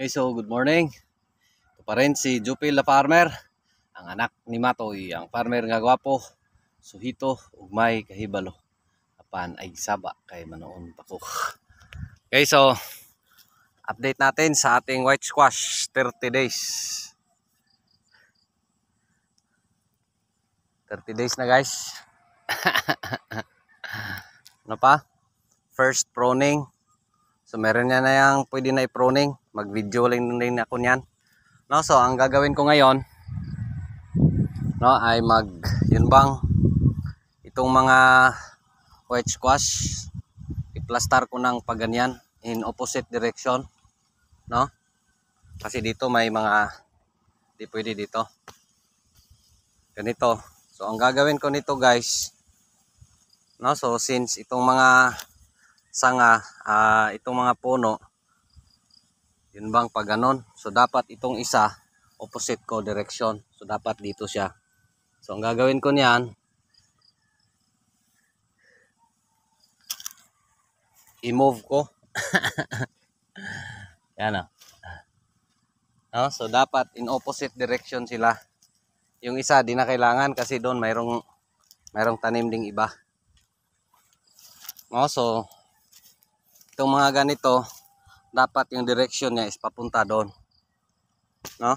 Okay, so good morning. Ito pa rin si Jupil la farmer, ang anak ni Matoy, ang farmer nga gwapo, suhito, ugmay, kahibalo. Apan ay saba kay manoon pa ko. Okay, so update natin sa ating white squash 30 days. 30 days na guys. ano pa? First pruning. So meron niya na yung pwede na i-pruning. Mag-video lang din ako niyan. No, so ang gagawin ko ngayon no ay mag yun bang itong mga white squash i-plaster ko ng paganyan in opposite direction no kasi dito may mga di pwede dito ganito so ang gagawin ko nito guys no so since itong mga sanga ah, itong mga puno yun bang pag ganon? So dapat itong isa opposite ko direction. So dapat dito siya. So ang gagawin ko niyan i-move ko. Yan ah. No? so dapat in opposite direction sila. Yung isa di na kailangan kasi doon mayroong mayroong tanim ding iba. No? So itong mga ganito dapat yung direction niya is papunta doon. No?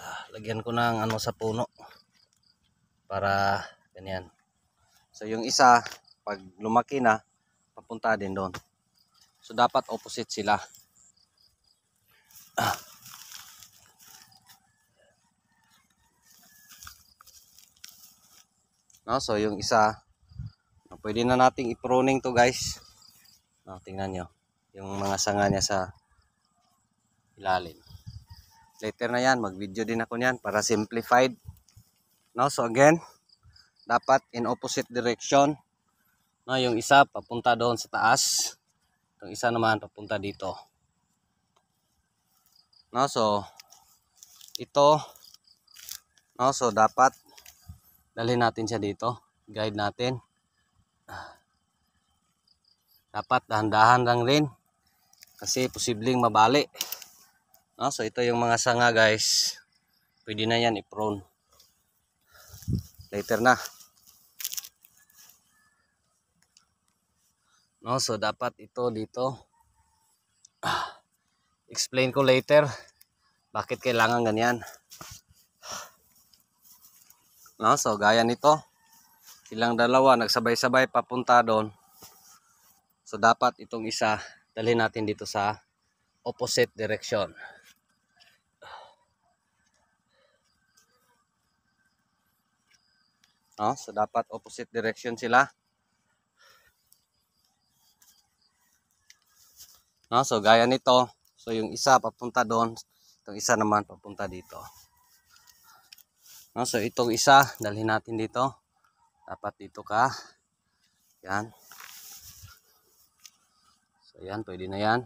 Ah, lagyan ko ng ano sa puno para ganyan. So yung isa pag lumaki na papunta din doon. So dapat opposite sila. Ah. no? So yung isa pwede na nating i-pruning to guys. No, tingnan nyo. Yung mga sanga niya sa ilalim. Later na yan mag video din ako niyan para simplified. No so again dapat in opposite direction. No yung isa papunta doon sa taas. Yung isa naman papunta dito. No so ito. No so dapat dalhin natin siya dito. Guide natin dapat dahan-dahan lang rin. Kasi posibleng mabali. No, so ito yung mga sanga guys. Pwede na yan i-prone later na. No, so dapat ito dito. Ah, explain ko later bakit kailangan ganyan. No, so gaya nito silang dalawa nagsabay-sabay papunta doon so dapat itong isa dalhin natin dito sa opposite direction no? so dapat opposite direction sila no? so gaya nito so yung isa papunta doon itong isa naman papunta dito no? so itong isa dalhin natin dito dapat dito ka. Yan. So yan pwede na yan.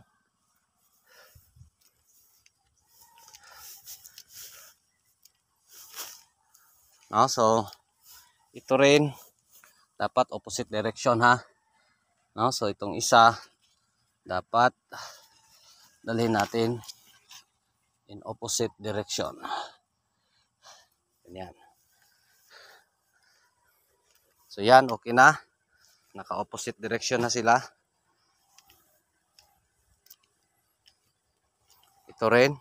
No so ito rin. Dapat opposite direction ha? No so itong isa dapat dalhin natin in opposite direction. Ganyan So yan, okay na. Naka-opposite direction na sila. Ito rin.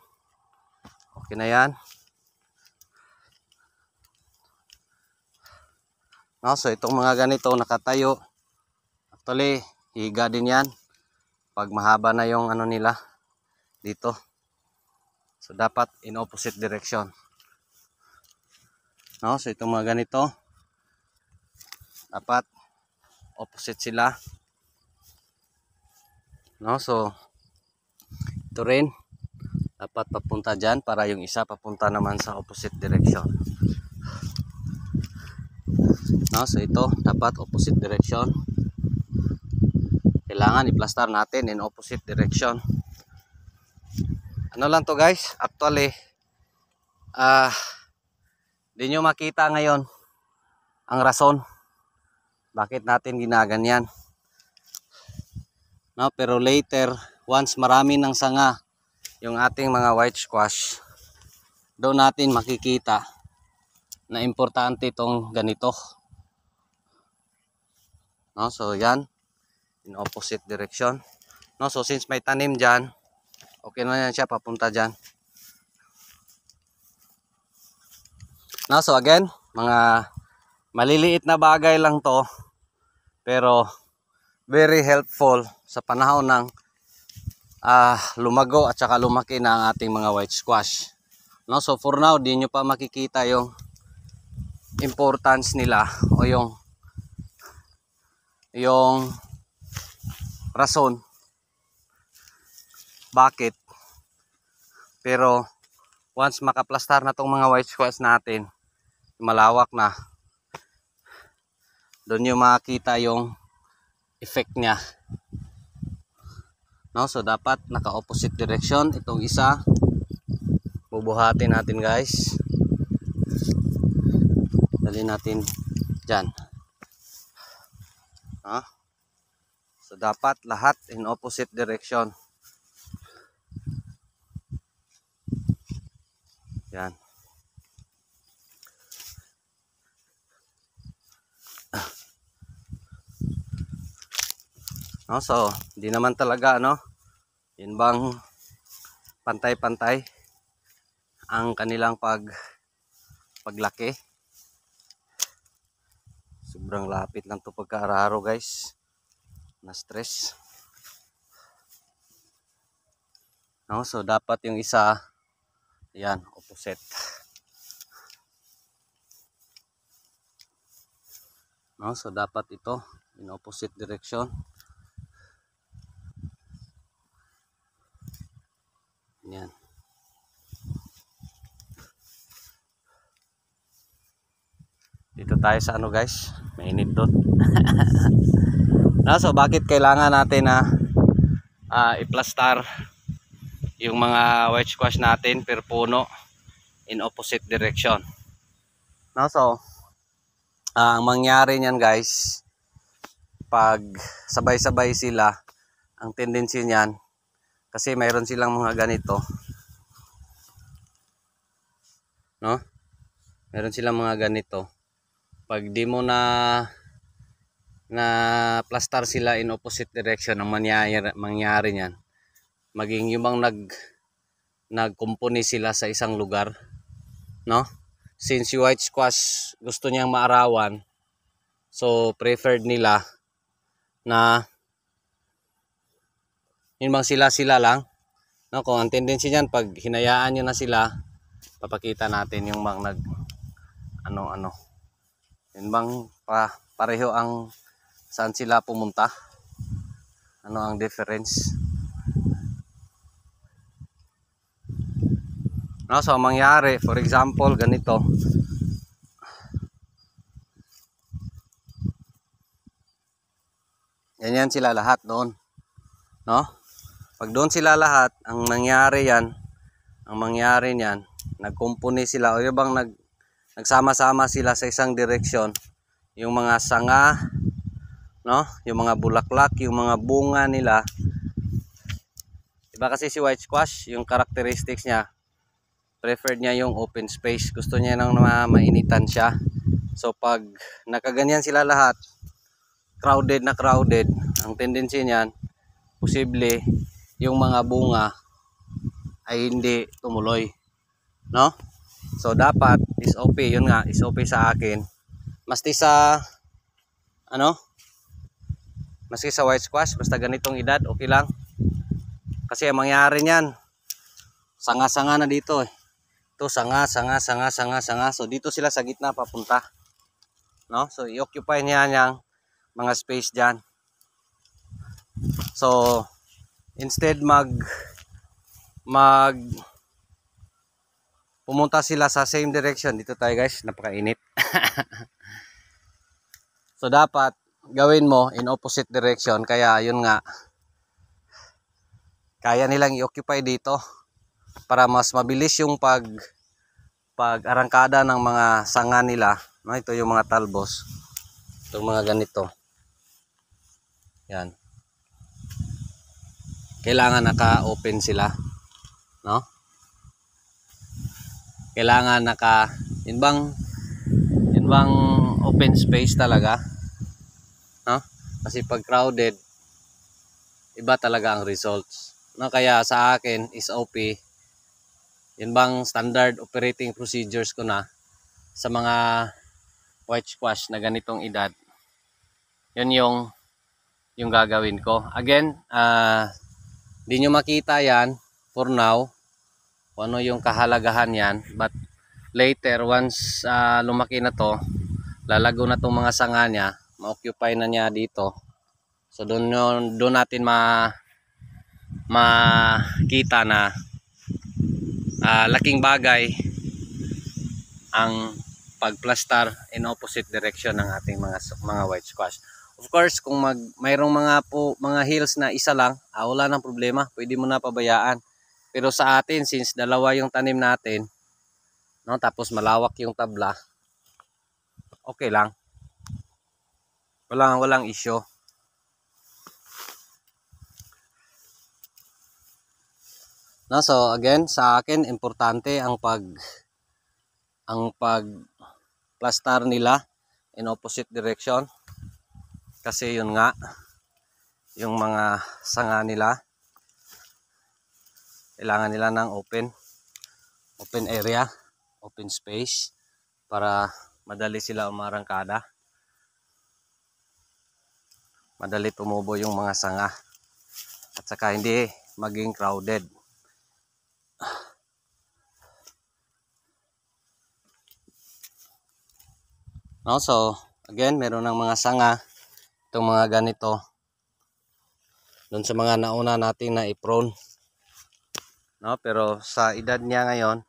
Okay na yan. No, so itong mga ganito nakatayo. Actually, higa din yan. Pag mahaba na yung ano nila dito. So dapat in opposite direction. No, so itong mga ganito dapat opposite sila. No so ito rin. Dapat papunta dyan para yung isa papunta naman sa opposite direction. No so ito dapat opposite direction. Kailangan i-plaster natin in opposite direction. Ano lang to guys? Actually ah uh, di nyo makita ngayon ang rason bakit natin ginaganyan No, pero later, once marami ng sanga yung ating mga white squash, doon natin makikita na importante itong ganito. No, so yan in opposite direction. No, so since may tanim diyan, okay na yan siya papunta diyan. No, so again, mga maliliit na bagay lang to pero very helpful sa panahon ng ah, lumago at saka lumaki na ang ating mga white squash. No, so for now, di nyo pa makikita yung importance nila o yung yung rason bakit pero once makaplastar na tong mga white squash natin malawak na doon nyo makita yung effect niya. No so dapat naka opposite direction itong isa. Bubuhatin natin guys. Dali natin dyan. Ha so dapat lahat in opposite direction. Yan No, so, hindi naman talaga ano, yun bang pantay-pantay ang kanilang pag paglaki. Sobrang lapit lang to pagkaararo guys. Na stress. No, so dapat yung isa yan, opposite. No, so dapat ito in opposite direction. Yan. Dito tayo sa ano guys, mainit doon. no, so bakit kailangan natin na uh, i-plastar yung mga white squash natin per puno in opposite direction. No, so uh, ang mangyari niyan guys, pag sabay-sabay sila, ang tendency niyan kasi mayroon silang mga ganito. No? Meron silang mga ganito. Pag di mo na na plastar sila in opposite direction ang mangyayari, mangyari niyan. Maging yung bang nag nagkumpuni sila sa isang lugar. No? Since yung white squash gusto niyang maarawan, so preferred nila na yun bang sila sila lang? No kung ang tendency niyan pag hinayaan niyo na sila papakita natin yung bang nag ano ano. Yun bang pa, pareho ang saan sila pumunta? Ano ang difference? No so ang mangyari for example ganito. Yan yan sila lahat doon no pag doon sila lahat, ang nangyari yan, ang mangyari niyan, nagkumpuni sila o yung bang nag, nagsama-sama sila sa isang direksyon, yung mga sanga, no? yung mga bulaklak, yung mga bunga nila. Iba kasi si white squash, yung characteristics niya, preferred niya yung open space. Gusto niya nang ma mainitan siya. So pag nakaganyan sila lahat, crowded na crowded, ang tendency niyan, posible yung mga bunga ay hindi tumuloy. No? So dapat is okay, yun nga, is okay sa akin. Masti sa ano? Maski sa white squash, basta ganitong edad, okay lang. Kasi ang mangyari niyan, sanga-sanga na dito eh. Ito sanga, sanga, sanga, sanga, sanga. So dito sila sa gitna papunta. No? So i-occupy niya yang mga space diyan. So instead mag mag pumunta sila sa same direction. Dito tayo guys. Napakainit. So dapat gawin mo in opposite direction. Kaya yun nga kaya nilang i-occupy dito para mas mabilis yung pag pag arangkada ng mga sanga nila. No ito yung mga talbos. Itong mga ganito. Yan kailangan naka-open sila. No? Kailangan naka yun bang yun bang open space talaga. No? Kasi pag crowded iba talaga ang results. No, kaya sa akin is OP yun bang standard operating procedures ko na sa mga white squash na ganitong edad. Yun yung yung gagawin ko. Again, ah di nyo makita yan for now. Kung ano yung kahalagahan yan. But later once ah, lumaki na to lalago na tong mga sanga niya. Ma-occupy na niya dito. So doon doon natin ma makita na ah, laking bagay ang pagplastar in opposite direction ng ating mga mga white squash. Of course, kung mag mayroong mga po mga hills na isa lang, ah, wala nang problema, pwede mo na pabayaan. Pero sa atin since dalawa yung tanim natin, no, tapos malawak yung tabla, okay lang. Walang walang issue. No, so again, sa akin importante ang pag ang pag plastar nila in opposite direction kasi yun nga yung mga sanga nila kailangan nila ng open open area open space para madali sila umarangkada. Madali tumubo yung mga sanga. At saka hindi maging crowded. No, so again, meron ng mga sanga itong mga ganito. Doon sa mga nauna nating na i-prone. No, pero sa edad niya ngayon,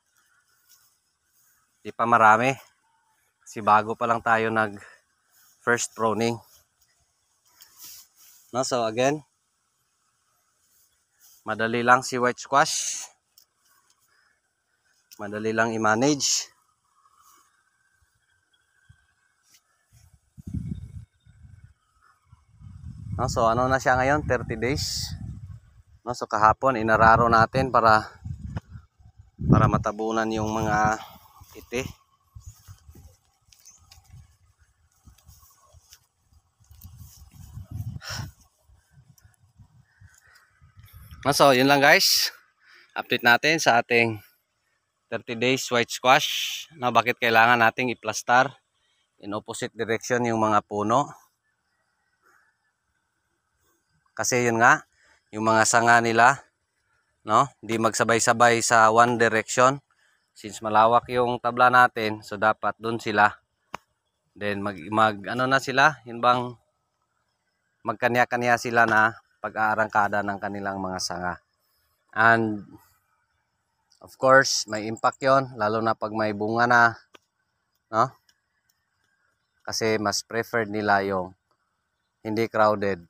di pa marami. Kasi bago pa lang tayo nag first proning. No, so again, madali lang si white squash. Madali lang i-manage. No, so ano na siya ngayon? 30 days. No, so kahapon inararo natin para para matabunan yung mga iti. No, so yun lang guys. Update natin sa ating 30 days white squash. No, bakit kailangan nating i-plastar in opposite direction yung mga puno. Kasi yun nga, yung mga sanga nila, no, di magsabay-sabay sa one direction. Since malawak yung tabla natin, so dapat doon sila. Then mag, mag ano na sila, yun bang magkanya-kanya sila na pag-aarangkada ng kanilang mga sanga. And of course, may impact yon lalo na pag may bunga na, no? Kasi mas preferred nila yung hindi crowded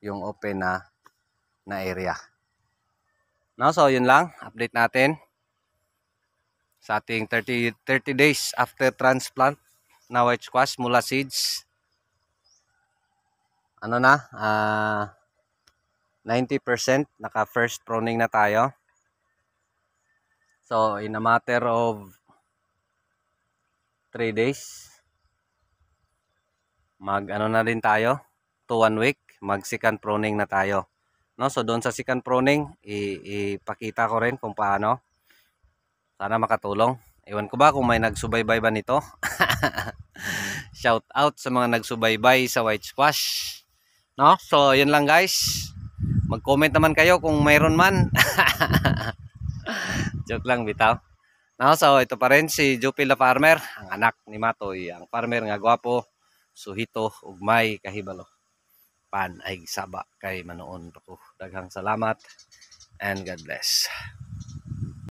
yung open na na area. No, so yun lang, update natin sa ating 30 30 days after transplant na white squash mula seeds. Ano na? Ah 90% naka first pruning na tayo. So in a matter of 3 days mag ano na din tayo to one week mag second pruning na tayo. No so doon sa second pruning ipakita ko rin kung paano. Sana makatulong. Ewan ko ba kung may nagsubaybay ba nito? Shout out sa mga nagsubaybay sa white squash. No so yun lang guys. Mag comment naman kayo kung mayroon man. Joke lang bitaw. No so ito pa rin si Jupil la farmer ang anak ni Matoy ang farmer nga gwapo suhito ugmay kahibalo pan ay saba kay manoon ko daghang salamat and God bless